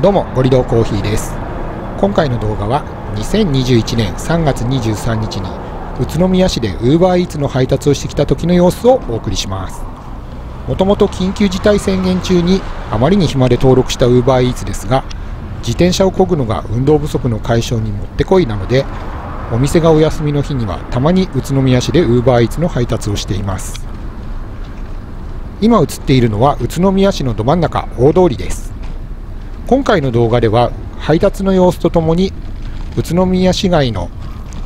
どうもゴリドーコーヒーです。今回の動画は2021年3月23日に宇都宮市で UberEats の配達をしてきた時の様子をお送りします。もともと緊急事態宣言中にあまりに暇で登録した UberEats ですが自転車を漕ぐのが運動不足の解消にもってこいなのでお店がお休みの日にはたまに宇都宮市で UberEats の配達をしています。今映っているのは宇都宮市のど真ん中大通りです。今回の動画では配達の様子とともに宇都宮市街の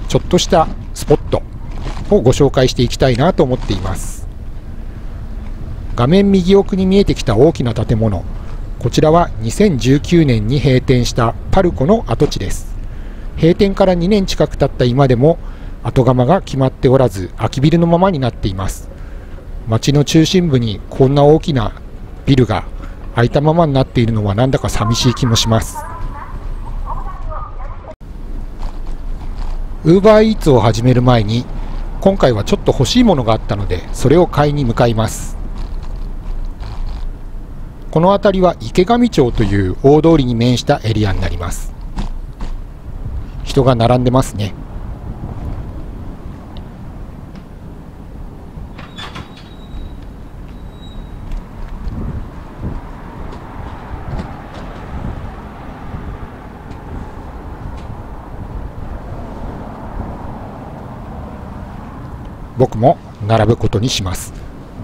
ちょっとしたスポットをご紹介していきたいなと思っています。画面右奥に見えてきた大きな建物こちらは2019年に閉店したパルコの跡地です。閉店から2年近く経った今でも後釜が決まっておらず空きビルのままになっています。街の中心部にこんな大きなビルが空いたままになっているのはなんだか寂しい気もします。ウーバーイーツを始める前に今回はちょっと欲しいものがあったのでそれを買いに向かいます。この辺りは池上町という大通りに面したエリアになります。人が並んでますね。僕も並ぶことにします。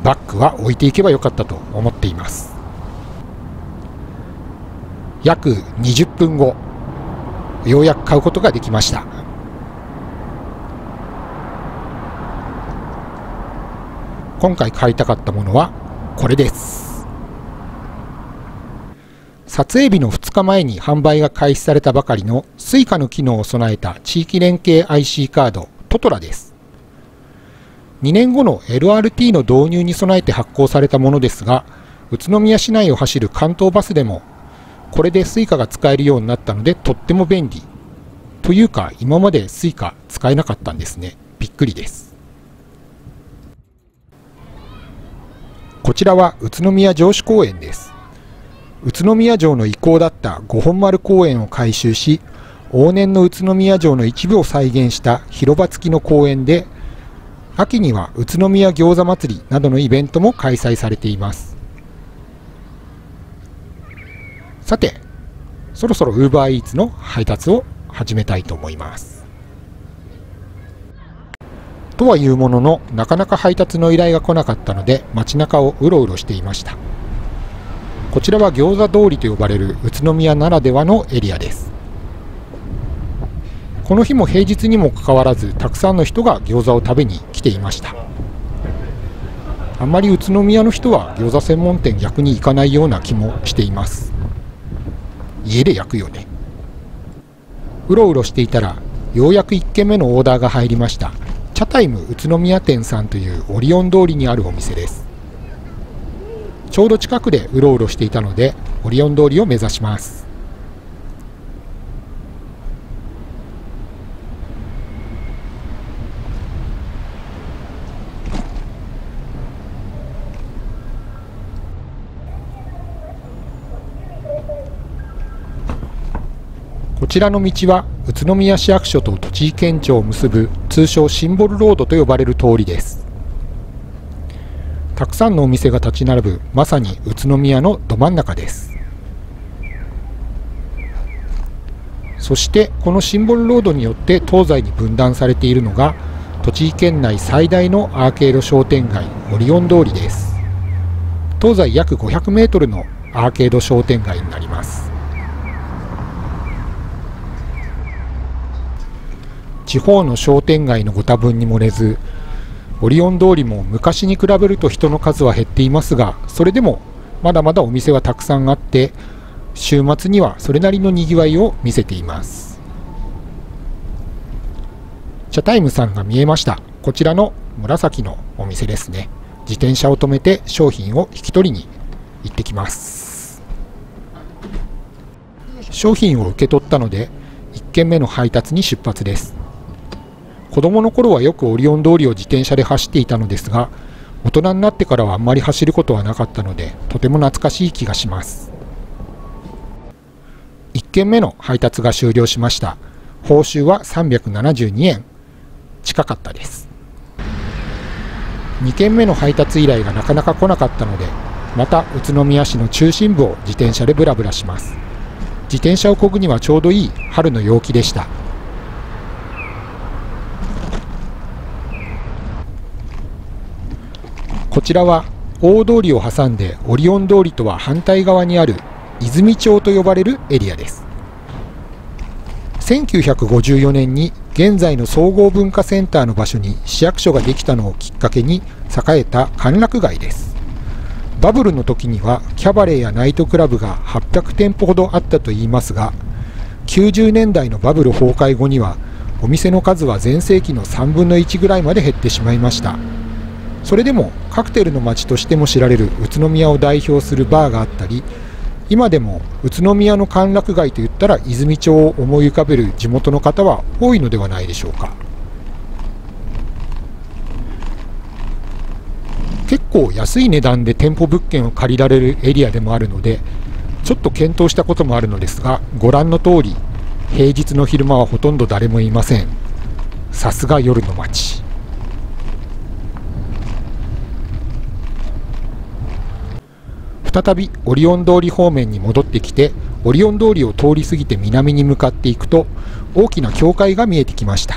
バッグは置いていけばよかったと思っています。約20分後ようやく買うことができました。今回買いたかったものはこれです。撮影日の2日前に販売が開始されたばかりの Suica の機能を備えた地域連携 IC カードトトラです。2年後の LRT の導入に備えて発行されたものですが、宇都宮市内を走る関東バスでも、これで Suica が使えるようになったのでとっても便利。というか、今まで Suica 使えなかったんですね。びっくりです。こちらは宇都宮城址公園です。宇都宮城の遺構だった五本丸公園を改修し、往年の宇都宮城の一部を再現した広場付きの公園で、秋には宇都宮餃子祭りなどのイベントも開催されています。さてそろそろ UberEats の配達を始めたいと思います。とはいうもののなかなか配達の依頼が来なかったので街中をうろうろしていました。こちらは餃子通りと呼ばれる宇都宮ならではのエリアです。この日も平日にもかかわらずたくさんの人が餃子を食べに来ていました。あんまり宇都宮の人は餃子専門店逆に行かないような気もしています。家で焼くよね。うろうろしていたらようやく1軒目のオーダーが入りました。チャタイム宇都宮店さんというオリオン通りにあるお店です。ちょうど近くでうろうろしていたのでオリオン通りを目指します。こちらの道は宇都宮市役所と栃木県庁を結ぶ通称シンボルロードと呼ばれる通りです。たくさんのお店が立ち並ぶまさに宇都宮のど真ん中です。そしてこのシンボルロードによって東西に分断されているのが栃木県内最大のアーケード商店街オリオン通りです。東西約500メートルのアーケード商店街になります。地方の商店街のご多分に漏れずオリオン通りも昔に比べると人の数は減っていますがそれでもまだまだお店はたくさんあって週末にはそれなりのにぎわいを見せています。チャタイムさんが見えました。こちらの紫のお店ですね。自転車を止めて商品を引き取りに行ってきます。商品を受け取ったので1軒目の配達に出発です。子供の頃はよくオリオン通りを自転車で走っていたのですが、大人になってからはあんまり走ることはなかったので、とても懐かしい気がします。1件目の配達が終了しました。報酬は372円。近かったです。2件目の配達依頼がなかなか来なかったのでまた宇都宮市の中心部を自転車でブラブラします。自転車を漕ぐにはちょうどいい春の陽気でした。こちらは大通りを挟んでオリオン通りとは反対側にある泉町と呼ばれるエリアです。1954年に現在の総合文化センターの場所に市役所ができたのをきっかけに栄えた歓楽街です。バブルの時にはキャバレーやナイトクラブが800店舗ほどあったといいますが90年代のバブル崩壊後にはお店の数は全盛期の3分の1ぐらいまで減ってしまいました。それでもカクテルの街としても知られる宇都宮を代表するバーがあったり今でも宇都宮の歓楽街といったら泉町を思い浮かべる地元の方は多いのではないでしょうか。結構安い値段で店舗物件を借りられるエリアでもあるのでちょっと検討したこともあるのですがご覧の通り平日の昼間はほとんど誰もいません。さすが夜の街。再びオリオン通り方面に戻ってきてオリオン通りを通り過ぎて南に向かっていくと大きな教会が見えてきました。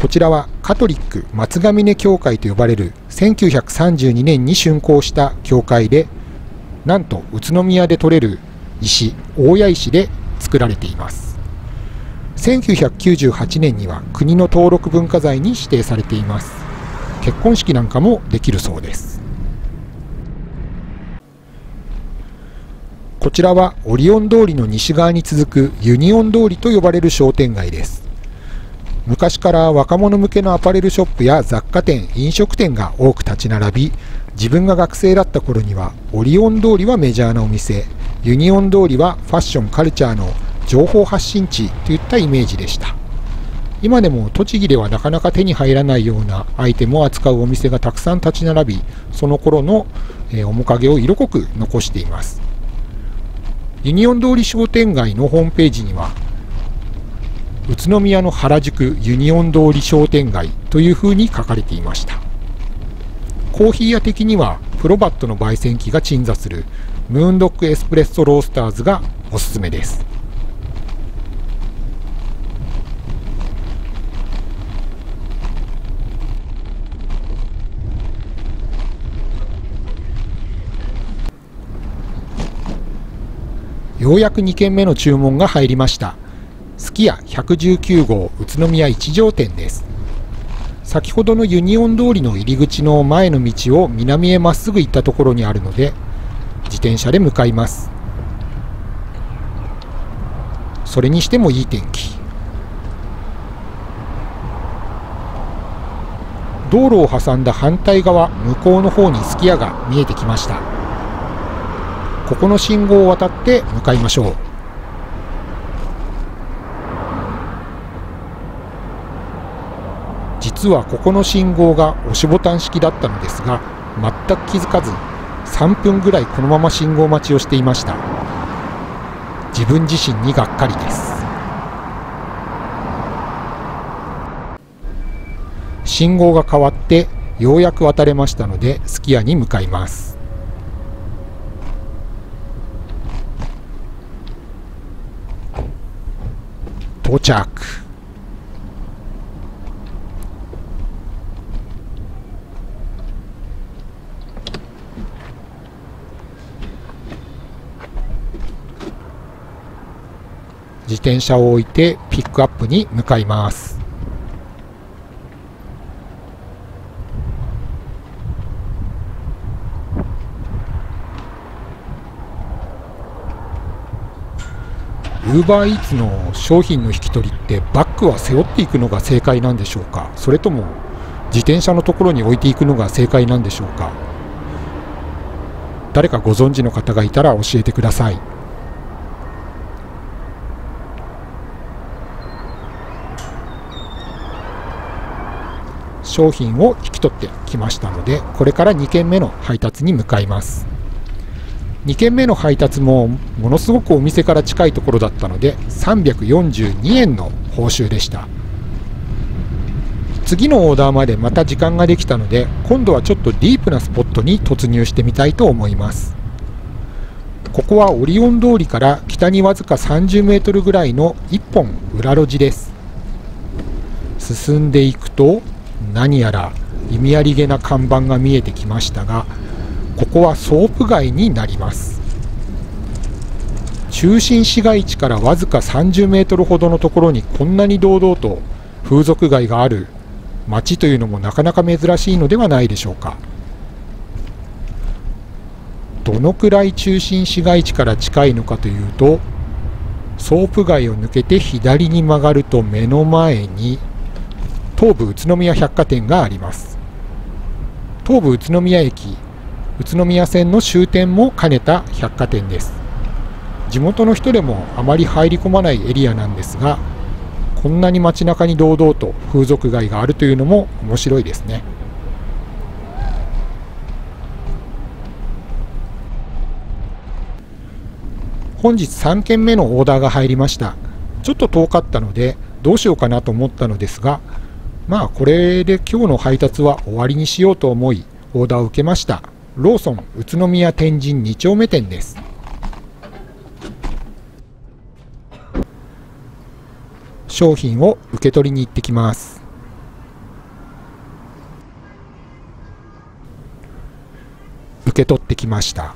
こちらはカトリック松ヶ峰教会と呼ばれる1932年に竣工した教会でなんと宇都宮で採れる石大谷石で作られています。1998年には国の登録文化財に指定されています。結婚式なんかもできるそうです。こちらはオリオン通りの西側に続くユニオン通りと呼ばれる商店街です。昔から若者向けのアパレルショップや雑貨店飲食店が多く立ち並び自分が学生だった頃にはオリオン通りはメジャーなお店ユニオン通りはファッションカルチャーの情報発信地といったイメージでした。今でも栃木ではなかなか手に入らないようなアイテムを扱うお店がたくさん立ち並びその頃の面影を色濃く残しています。ユニオン通り商店街のホームページには宇都宮の原宿ユニオン通り商店街というふうに書かれていました。コーヒー屋的にはプロバットの焙煎機が鎮座するムーンドックエスプレッソロースターズがおすすめです。ようやく2軒目の注文が入りました。すき家119号宇都宮一条店です。先ほどのユニオン通りの入り口の前の道を南へまっすぐ行ったところにあるので自転車で向かいます。それにしてもいい天気。道路を挟んだ反対側向こうの方にすき家が見えてきました。ここの信号を渡って向かいましょう。実はここの信号が押しボタン式だったのですが全く気づかず3分ぐらいこのまま信号待ちをしていました。自分自身にがっかりです。信号が変わってようやく渡れましたのですき家に向かいます。到着自転車を置いてピックアップに向かいます。ウーバーイーツの商品の引き取りってバッグは背負っていくのが正解なんでしょうか？それとも自転車のところに置いていくのが正解なんでしょうか？誰かご存知の方がいたら教えてください。商品を引き取ってきましたのでこれから2件目の配達に向かいます。2件目の配達もものすごくお店から近いところだったので342円の報酬でした。次のオーダーまでまた時間ができたので今度はちょっとディープなスポットに突入してみたいと思います。ここはオリオン通りから北にわずか30メートルぐらいの1本裏路地です。進んでいくと何やら意味ありげな看板が見えてきましたがここはソープ街になります。中心市街地からわずか30メートルほどのところにこんなに堂々と風俗街がある街というのもなかなか珍しいのではないでしょうか。どのくらい中心市街地から近いのかというとソープ街を抜けて左に曲がると目の前に東武宇都宮百貨店があります。東武宇都宮駅宇都宮線の終点も兼ねた百貨店です。地元の人でもあまり入り込まないエリアなんですがこんなに街中に堂々と風俗街があるというのも面白いですね。本日3件目のオーダーが入りました。ちょっと遠かったのでどうしようかなと思ったのですがまあこれで今日の配達は終わりにしようと思いオーダーを受けました。ローソン宇都宮天神2丁目店です。商品を受け取りに行ってきます。受け取ってきました。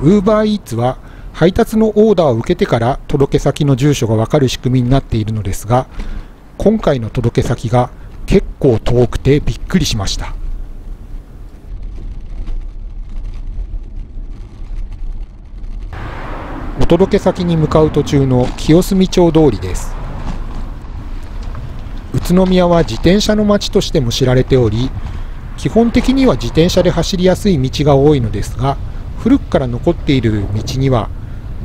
ウーバーイーツは配達のオーダーを受けてから届け先の住所がわかる仕組みになっているのですが、今回の届け先が結構遠くてびっくりしました。お届け先に向かう途中の清澄町通りです。宇都宮は自転車の街としても知られており、基本的には自転車で走りやすい道が多いのですが、古くから残っている道には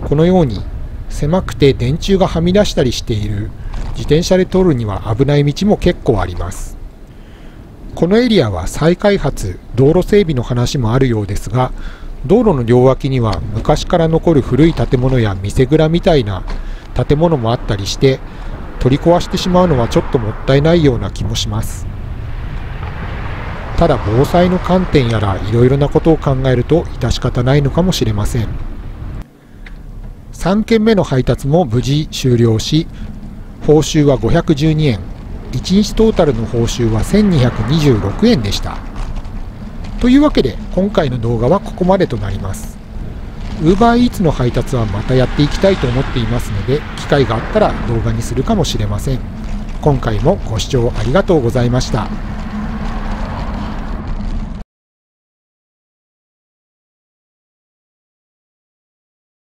このように狭くて電柱がはみ出したりしている自転車で通るには危ない道も結構あります。このエリアは再開発道路整備の話もあるようですが道路の両脇には昔から残る古い建物や店蔵みたいな建物もあったりして取り壊してしまうのはちょっともったいないような気もします。ただ防災の観点やらいろいろなことを考えると致し方ないのかもしれません。3件目の配達も無事終了し報酬は512円。1日トータルの報酬は1226円でした。というわけで今回の動画はここまでとなります。UberEats の配達はまたやっていきたいと思っていますので機会があったら動画にするかもしれません。今回もご視聴ありがとうございました。